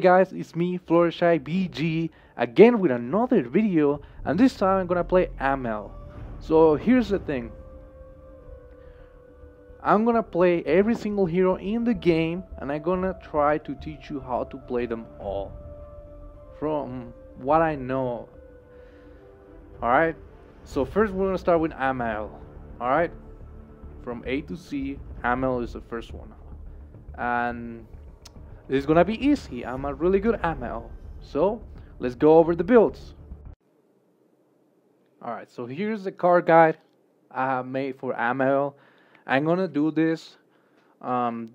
Guys, it's me, Fluttershy VG, again with another video, and this time I'm gonna play Amael. So here's the thing. I'm gonna play every single hero in the game, and I'm gonna try to teach you how to play them all. From what I know. Alright? So first we're gonna start with Amael. Alright? From A to C, Amael is the first one. And this is gonna be easy. I'm a really good Amael. So let's go over the builds. Alright, so here's the card guide I have made for Amael. I'm gonna do this um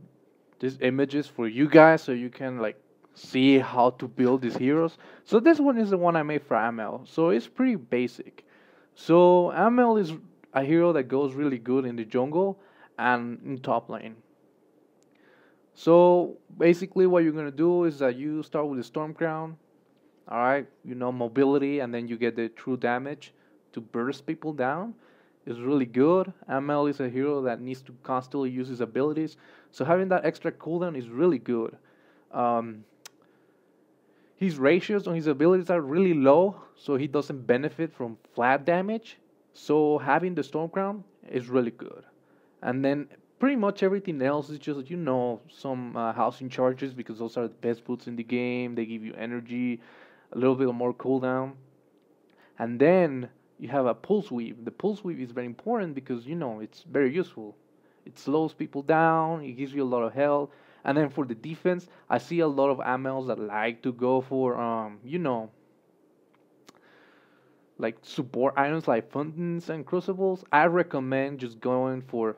these images for you guys so you can like see how to build these heroes. So this one is the one I made for Amael. So it's pretty basic. So Amael is a hero that goes really good in the jungle and in top lane. So basically, what you're gonna do is that you start with the storm crown, all right. You know mobility, and then you get the true damage to burst people down. Is really good. Amael is a hero that needs to constantly use his abilities, so having that extra cooldown is really good. Um, his ratios on his abilities are really low, so he doesn't benefit from flat damage. So having the storm crown is really good. And then pretty much everything else is just you know some uh, Halcyon Chargers because those are the best boots in the game. They give you energy, a little bit more cooldown, and then you have a pulse weave. The pulse weave is very important because you know it's very useful. It slows people down. It gives you a lot of health. And then for the defense, I see a lot of Amaels that like to go for um you know like support items like fountains and crucibles. I recommend just going for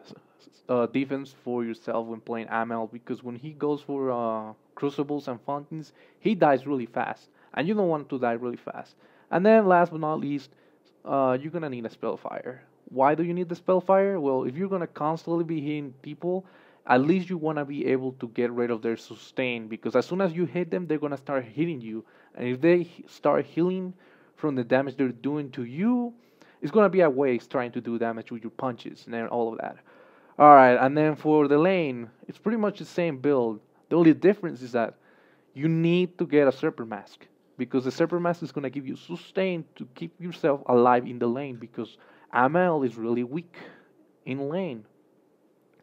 uh, defense for yourself when playing Amael because when he goes for uh, crucibles and fountains, he dies really fast, and you don't want to die really fast. And then last but not least, uh, you're gonna need a spellfire. Why do you need the spellfire? Well, if you're gonna constantly be hitting people, at least you wanna be able to get rid of their sustain because as soon as you hit them, they're gonna start hitting you, and if they start healing from the damage they're doing to you, it's gonna be a waste trying to do damage with your punches and all of that. All right, and then for the lane, it's pretty much the same build. The only difference is that you need to get a Serpent Mask because the Serpent Mask is going to give you sustain to keep yourself alive in the lane because Amael is really weak in lane.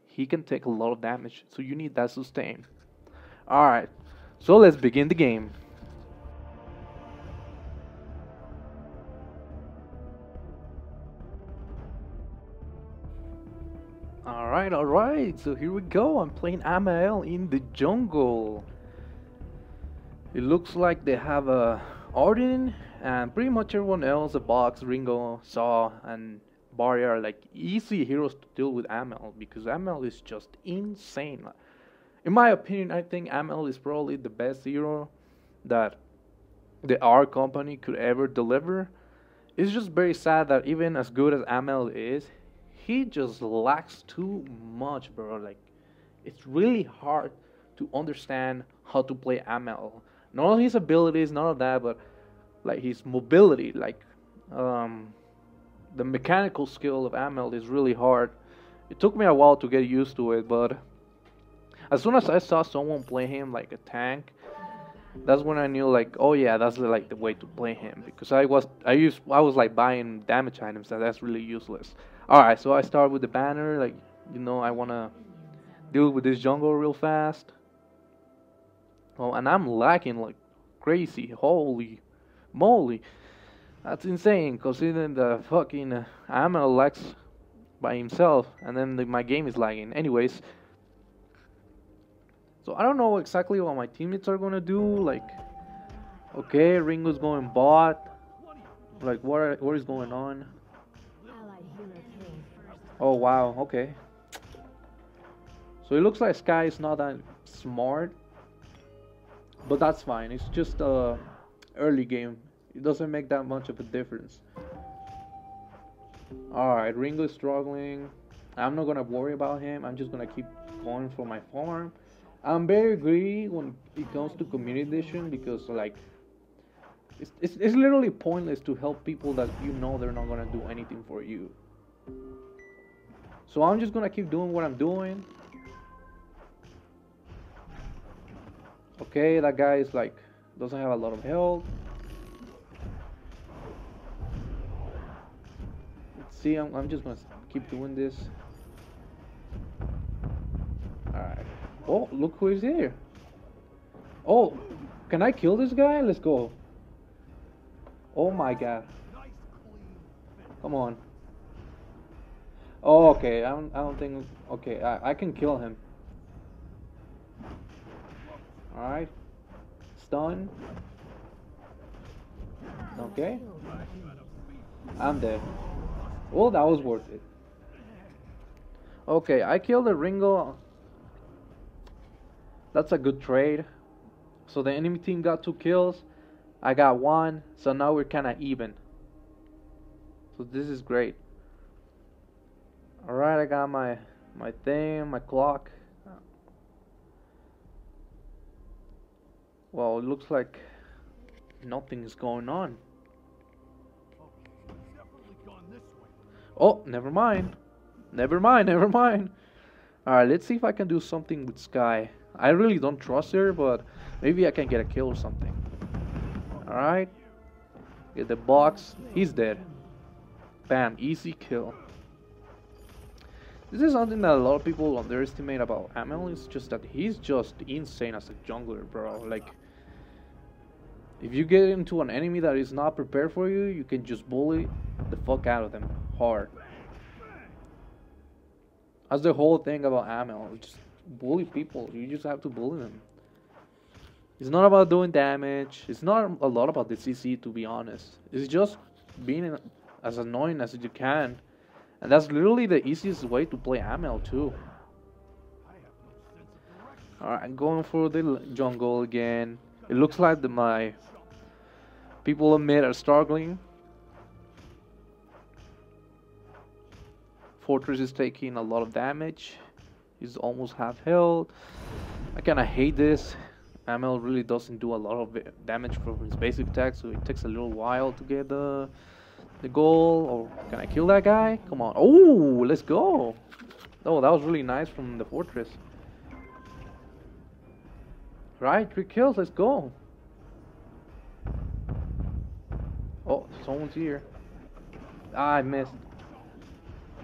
He can take a lot of damage, so you need that sustain. All right, so let's begin the game. Alright, alright, so here we go. I'm playing Amael in the jungle. It looks like they have a Ardan and pretty much everyone else, a Vox, Ringo, Saw, and Baron are like easy heroes to deal with Amael because Amael is just insane. In my opinion, I think Amael is probably the best hero that the R company could ever deliver. It's just very sad that even as good as Amael is, he just lacks too much, bro. Like, it's really hard to understand how to play Amael. Not only his abilities, none of that, but like his mobility, like um, the mechanical skill of Amael is really hard. It took me a while to get used to it, but as soon as I saw someone play him like a tank, that's when I knew like, oh yeah, that's like the way to play him because I was I used I was like buying damage items and that's really useless. Alright, so I start with the banner, like, you know, I want to deal with this jungle real fast. Oh, and I'm lagging like crazy. Holy moly. That's insane, considering the fucking uh, lags by himself, and then the, my game is lagging. Anyways, so I don't know exactly what my teammates are gonna do. Like, okay, Ringo's going bot. Like, what, what is going on? Oh wow, okay. So it looks like Skye is not that smart. But that's fine. It's just a early game. It doesn't make that much of a difference. Alright, Ringo is struggling. I'm not gonna worry about him. I'm just gonna keep going for my farm. I'm very greedy when it comes to community edition because like it's, it's, it's literally pointless to help people that you know they're not gonna do anything for you. So I'm just gonna keep doing what I'm doing. Okay, that guy is like doesn't have a lot of health. Let's see, I'm, I'm just gonna keep doing this. Alright. Oh, look who is here. Oh, can I kill this guy? Let's go. Oh my god. Come on. Oh, okay. I don't, I don't think. Okay, I, I can kill him. Alright. Stun. Okay. I'm dead. Well, that was worth it. Okay, I killed a Ringo. That's a good trade. So the enemy team got two kills. I got one. So now we're kind of even. So this is great. Alright, I got my my thing, my clock. Well, it looks like nothing is going on. Oh, never mind. Never mind, never mind. Alright, let's see if I can do something with Skye. I really don't trust her, but maybe I can get a kill or something. Alright. Get the Vox. He's dead. Bam, easy kill. This is something that a lot of people underestimate about Amael. It's just that he's just insane as a jungler, bro. Like, if you get into an enemy that is not prepared for you, you can just bully the fuck out of them hard. That's the whole thing about Amael. Just bully people. You just have to bully them. It's not about doing damage. It's not a lot about the CC, to be honest. It's just being as annoying as you can. And that's literally the easiest way to play Amael, too. Alright, I'm going for the jungle again. It looks like the, my people in mid are struggling. Fortress is taking a lot of damage. He's almost half health. I kinda hate this. Amael really doesn't do a lot of damage from his basic attack, so it takes a little while to get the the goal. Or can I kill that guy? Come on. Oh, let's go. Oh, that was really nice from the fortress. Right, three kills, let's go. Oh, someone's here. Ah, I missed.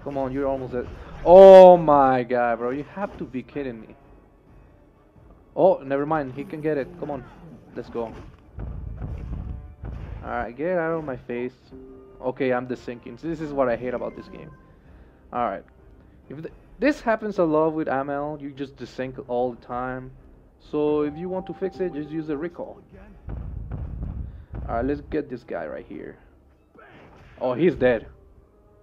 Come on, you're almost at... Oh my god, bro. You have to be kidding me. Oh, never mind. He can get it. Come on. Let's go. Alright, get out of my face. Okay, I'm the desyncing. This is what I hate about this game. Alright. If This happens a lot with Amael. You just desync all the time. So if you want to fix it, just use a recall. Alright, let's get this guy right here. Oh, he's dead.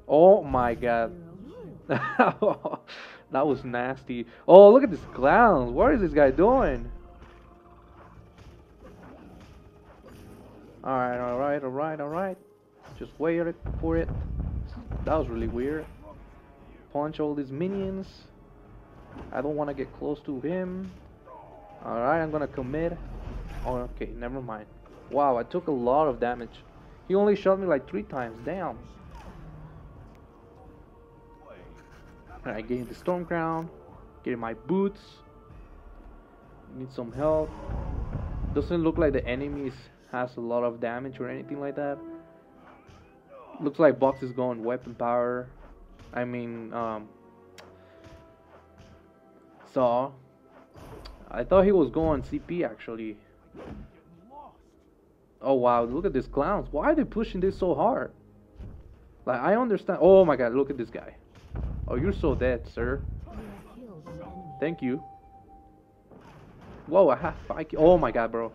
Oh my god. that was nasty. Oh, look at this clown. What is this guy doing? Alright, alright, alright, alright. Just wait for it. That was really weird. Punch all these minions. I don't want to get close to him. Alright, I'm gonna commit. Oh, okay, never mind. Wow, I took a lot of damage. He only shot me like three times. Damn. Alright, getting the storm crown, getting my boots. Need some help. Doesn't look like the enemies has a lot of damage or anything like that. Looks like Vox is going weapon power. I mean, um, Saw. I thought he was going CP actually. Oh wow, look at these clowns. Why are they pushing this so hard? Like, I understand. Oh my god, look at this guy. Oh, you're so dead, sir. Thank you. Whoa, I have five. Oh my god, bro.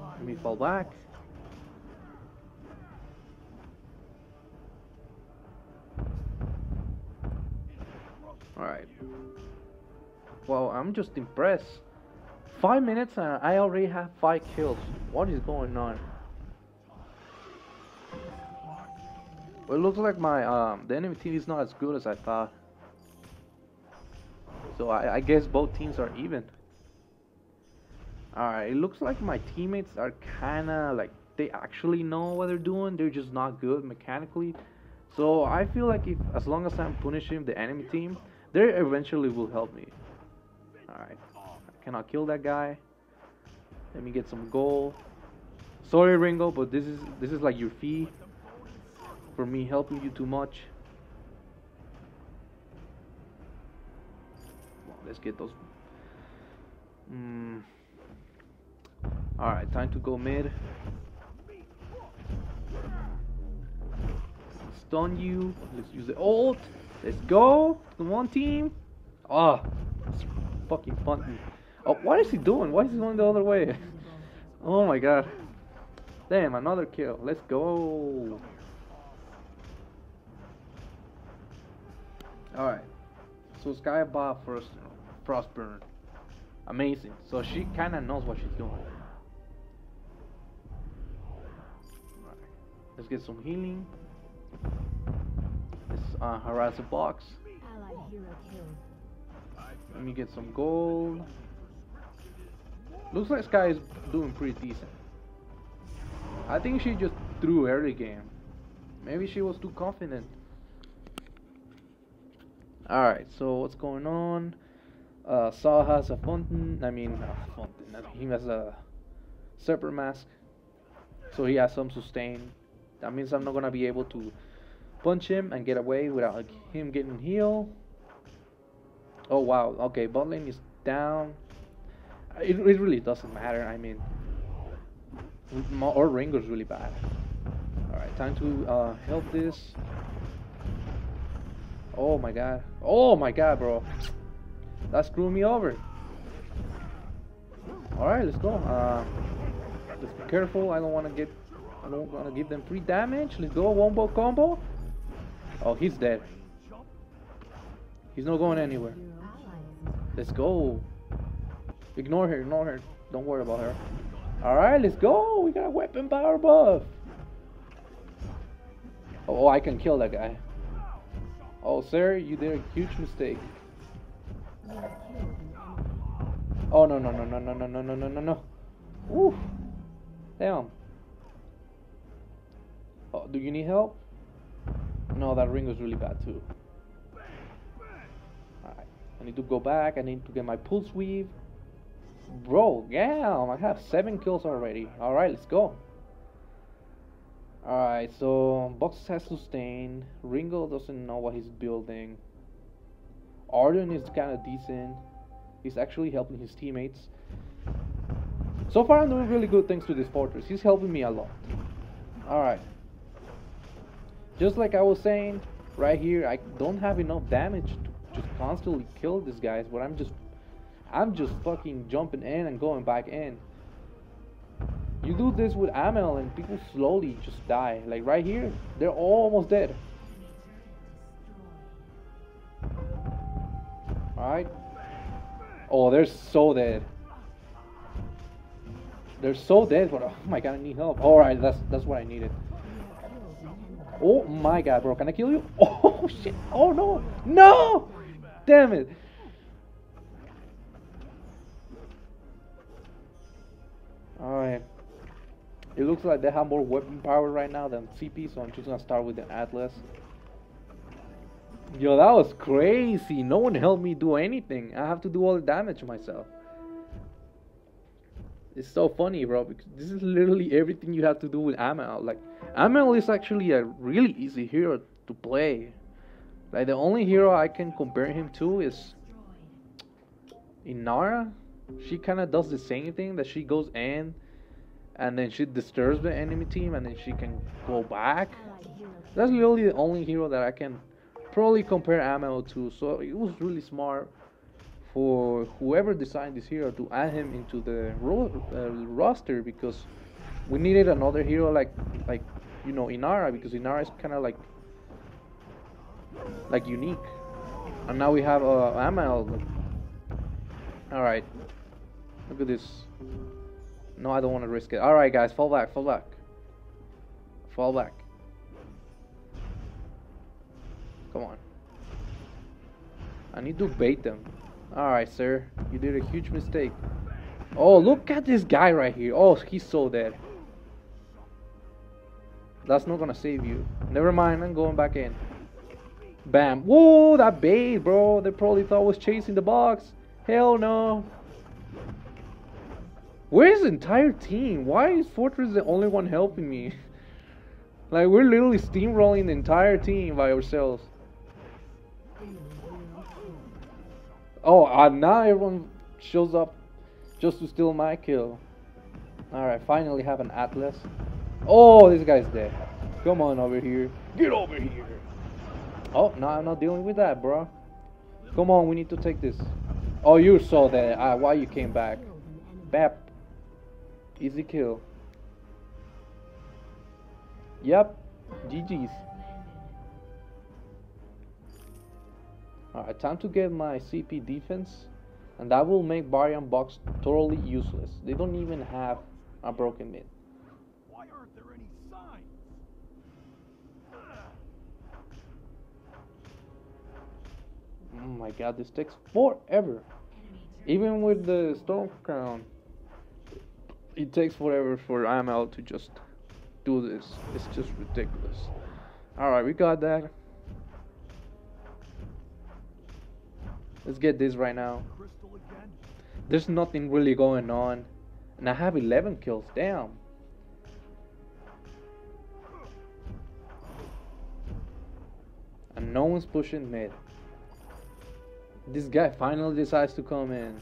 Let me fall back. Alright. Well, I'm just impressed. Five minutes and I already have five kills. What is going on? Well, it looks like my um the enemy team is not as good as I thought. So I, I guess both teams are even. Alright, it looks like my teammates are kinda like they actually know what they're doing, they're just not good mechanically. So I feel like if as long as I'm punishing the enemy team, they eventually will help me. Alright. I cannot kill that guy. Let me get some gold. Sorry, Ringo, but this is this is like your fee for me helping you too much. Well, let's get those. Mm. All right, time to go mid. Stun you. Let's use the ult. Let's go. Come on, team. Ah, oh, it's fucking fun. Oh, what is he doing? Why is he going the other way? oh my god. Damn, another kill. Let's go. Alright. So Skye bought first Frostburn. Amazing. So she kinda knows what she's doing. Let's get some healing. Uh, harass the Vox. Let me get some gold. Looks like Skye is doing pretty decent. I think she just threw early game. Maybe she was too confident. Alright, so what's going on? Uh, Saw has a fountain, I mean, uh, fountain, I mean, he has a serpent mask. So he has some sustain. That means I'm not gonna be able to punch him and get away without him getting healed. Oh wow, okay, bot lane is down. It, it really doesn't matter, I mean, or Ringo's really bad. Alright, time to uh, help this. Oh my god. Oh my god, bro. That screwed me over. Alright, let's go. Uh, let's be careful. I don't want to get... I don't want to give them free damage. Let's go. Wombo combo. Oh, he's dead. He's not going anywhere. Let's go. Ignore her, ignore her. Don't worry about her. Alright, let's go. We got a weapon power buff. Oh, I can kill that guy. Oh, sir, you did a huge mistake. Oh, no, no, no, no, no, no, no, no, no, no, no. Woo. Damn. Oh, do you need help? No, that ring was really bad too. Alright. I need to go back. I need to get my pulse weave. Bro, yeah, I have seven kills already. Alright, let's go. Alright, so Vox has sustain. Ringo doesn't know what he's building. Ardan is kind of decent. He's actually helping his teammates. So far I'm doing really good things to this fortress. He's helping me a lot. Alright. Just like I was saying, right here, I don't have enough damage to just constantly kill these guys, but I'm just I'm just fucking jumping in and going back in. You do this with Amael and people slowly just die. Like right here, they're almost dead. Alright. Oh, they're so dead. They're so dead, but oh my god, I need help. Alright, that's that's what I needed. Oh my god, bro, can I kill you? Oh shit. Oh no. No! Damn it. Alright. It looks like they have more weapon power right now than CP, so I'm just gonna start with the Atlas. Yo, that was crazy. No one helped me do anything. I have to do all the damage myself. It's so funny, bro, because this is literally everything you have to do with Amael. Like, Amael is actually a really easy hero to play. Like, the only hero I can compare him to is Inara she kind of does the same thing that she goes in and then she disturbs the enemy team and then she can go back. That's really the only hero that I can probably compare Amael to. So it was really smart for whoever designed this hero to add him into the ro uh, roster because we needed another hero like like you know Inara because Inara is kind of like like unique, and now we have uh, Amael. All right, Look at this. No, I don't want to risk it. Alright, guys, fall back, fall back. Fall back. Come on. I need to bait them. Alright, sir. You did a huge mistake. Oh, look at this guy right here. Oh, he's so dead. That's not gonna save you. Never mind, I'm going back in. Bam. Whoa, that bait, bro. They probably thought I was chasing the Vox. Hell no. Where's the entire team? Why is Fortress the only one helping me? like we're literally steamrolling the entire team by ourselves. Oh, uh, now everyone shows up just to steal my kill. Alright, finally have an Atlas. Oh, this guy's dead. Come on over here. Get over here. Oh, no, I'm not dealing with that, bro. Come on, we need to take this. Oh, you saw that. Ah, why you came back? Bap. Easy kill. Yep. GG's. Alright, time to get my CP defense. And that will make Baron Vox totally useless. They don't even have a broken mid. Why aren't there any signs? Oh my god, this takes forever. Even with the Storm Crown, it takes forever for Amael to just do this. It's just ridiculous. Alright, we got that. Let's get this right now. There's nothing really going on. And I have 11 kills. Damn. And no one's pushing mid. This guy finally decides to come in.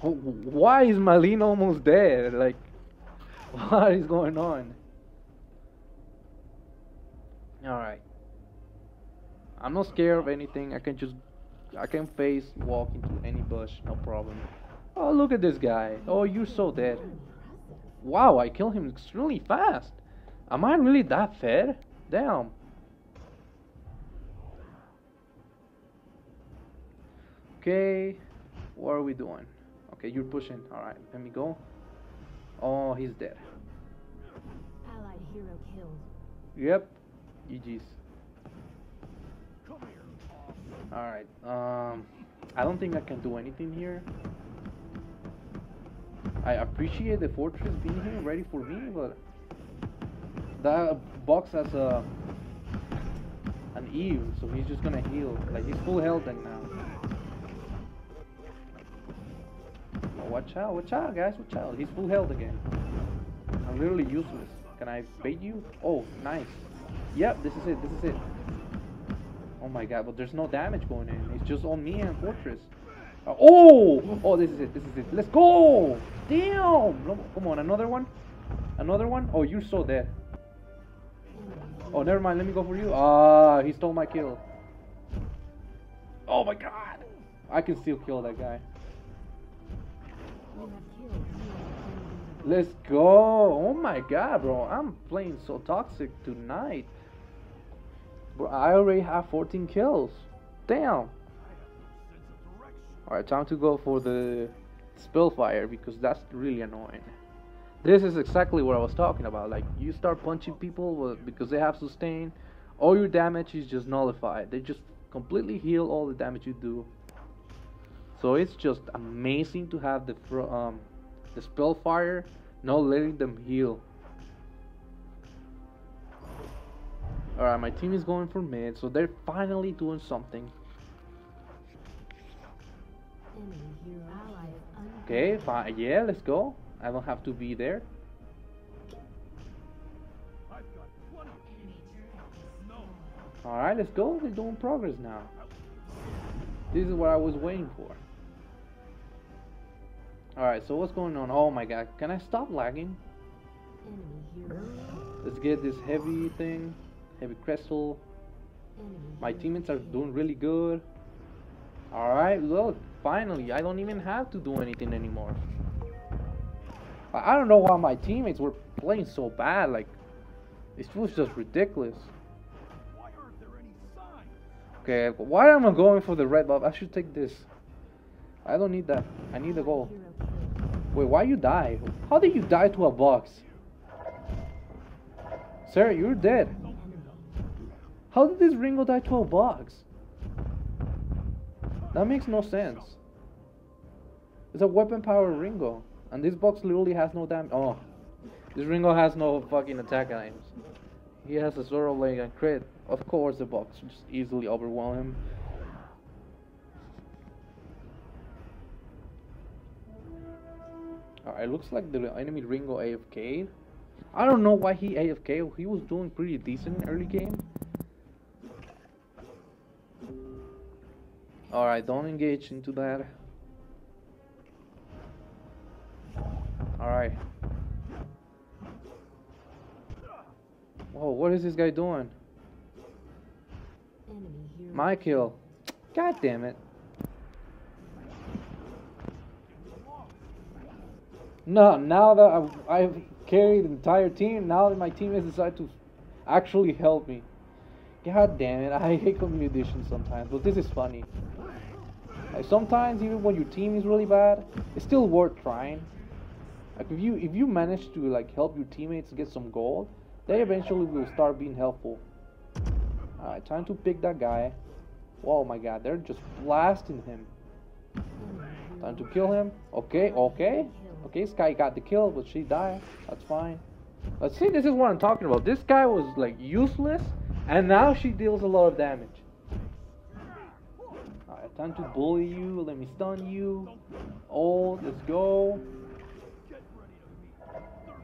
Why is Malene almost dead? Like, what is going on? Alright. I'm not scared of anything. I can just, I can face walk into any bush, no problem. Oh, look at this guy. Oh, you're so dead. Wow, I killed him extremely fast. Am I really that fed? Damn. Okay, what are we doing? Okay, you're pushing. Alright, let me go. Oh, he's dead. Allied hero killed. Yep, GG's. Alright, um, I don't think I can do anything here. I appreciate the fortress being here ready for me, but that Vox has a an Eve, so he's just gonna heal. Like he's full health right now. Watch out, watch out, guys, watch out. He's full health again. I'm literally useless. Can I bait you? Oh, nice. Yep, this is it, this is it. Oh my god, but there's no damage going in. It's just on me and Fortress. Uh, oh! Oh, this is it, this is it. Let's go! Damn! Come on, another one? Another one? Oh, you're so dead. Oh, never mind, let me go for you. Ah, he stole my kill. Oh my god! I can still kill that guy. Let's go! Oh my god, bro. I'm playing so toxic tonight. Bro, I already have 14 kills. Damn! Alright, time to go for the Spellfire because that's really annoying. This is exactly what I was talking about. Like, you start punching people because they have sustain, all your damage is just nullified. They just completely heal all the damage you do. So it's just amazing to have the um the Spellfire not letting them heal. Alright, my team is going for mid, so they're finally doing something. Okay, fine. Yeah, let's go. I don't have to be there. Alright, let's go. They're doing progress now. This is what I was waiting for. Alright, so what's going on? Oh my god, can I stop lagging? Let's get this heavy thing. Heavy crystal. My teammates are doing really good. Alright, look, finally, I don't even have to do anything anymore. I I don't know why my teammates were playing so bad. Like, this was just ridiculous. Why aren't there any signs? Okay, why am I going for the red buff? I should take this. I don't need that. I need the gold. Wait, why you die? How did you die to a Vox? Sir, you're dead. How did this Ringo die to a Vox? That makes no sense. It's a weapon power Ringo. And this Vox literally has no damage. Oh. This Ringo has no fucking attack items. He has a sort of and crit. Of course the Vox just easily overwhelm him. Alright, looks like the enemy Ringo AFK. I don't know why he AFK. He was doing pretty decent early game. Alright, don't engage into that. Alright. Whoa, what is this guy doing? My kill. God damn it. No, now that I've, I've carried the entire team, now that my team has decided to actually help me. God damn it, I hate community edition sometimes, but this is funny. Sometimes even when your team is really bad, it's still worth trying. Like if you if you manage to like help your teammates get some gold, they eventually will start being helpful. Alright, time to pick that guy. Oh my god, they're just blasting him. Time to kill him. Okay, okay. Okay, Skye got the kill, but she died. That's fine. But see, this is what I'm talking about. This guy was like useless, and now she deals a lot of damage. Time to bully you. Let me stun you. Oh, let's go.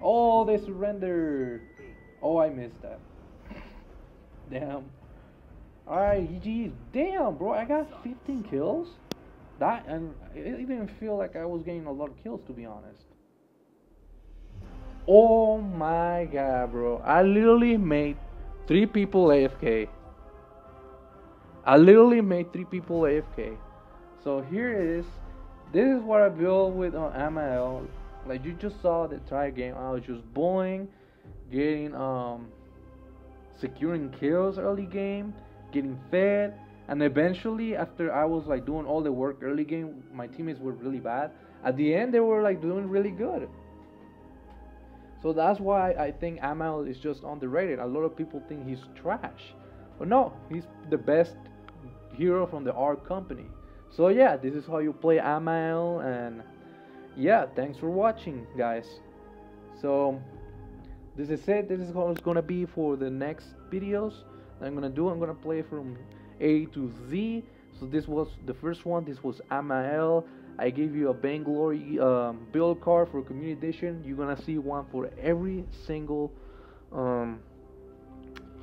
Oh, they surrender. Oh, I missed that. Damn. Alright, GG's. Damn, bro, I got 15 kills. That and it didn't feel like I was getting a lot of kills to be honest. Oh my god, bro! I literally made three people AFK. I literally made three people AFK. So here it is. This is what I built with on Amael. Like you just saw the entire game. I was just bullying, getting um, securing kills early game, getting fed, and eventually after I was like doing all the work early game, my teammates were really bad. At the end, they were like doing really good. So that's why I think Amael is just underrated. A lot of people think he's trash, but no, he's the best hero from the R company. So yeah, this is how you play Amael, and yeah, thanks for watching, guys. So this is it. This is how it's gonna be for the next videos I'm gonna do. I'm gonna play from A to Z. So this was the first one. This was Amael. I gave you a Vainglory um, build card for Community Edition. You're gonna see one for every single um,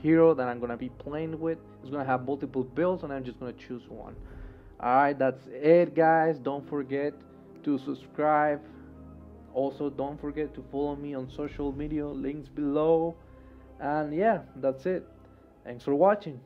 hero that I'm gonna be playing with. It's gonna have multiple builds, and I'm just gonna choose one. Alright, that's it, guys. Don't forget to subscribe. Also, don't forget to follow me on social media, links below. And yeah, that's it. Thanks for watching.